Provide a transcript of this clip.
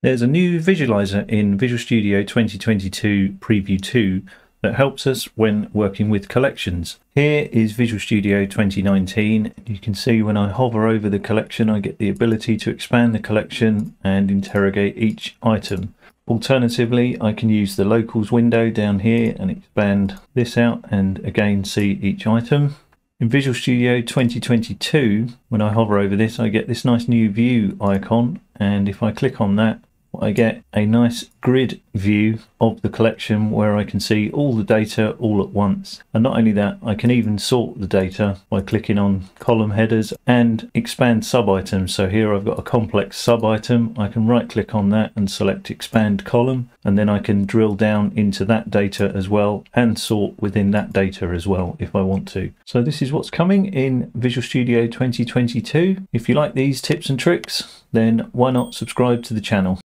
There's a new visualizer in Visual Studio 2022 Preview 2 that helps us when working with collections. Here is Visual Studio 2019. You can see when I hover over the collection I get the ability to expand the collection and interrogate each item. Alternatively, I can use the locals window down here and expand this out and again see each item. In Visual Studio 2022, when I hover over this, I get this nice new view icon. And if I click on that, I get a nice grid view of the collection where I can see all the data all at once. And not only that, I can even sort the data by clicking on column headers and expand sub items. So here I've got a complex sub item. I can right click on that and select expand column. And then I can drill down into that data as well and sort within that data as well if I want to. So this is what's coming in Visual Studio 2022. If you like these tips and tricks, then why not subscribe to the channel?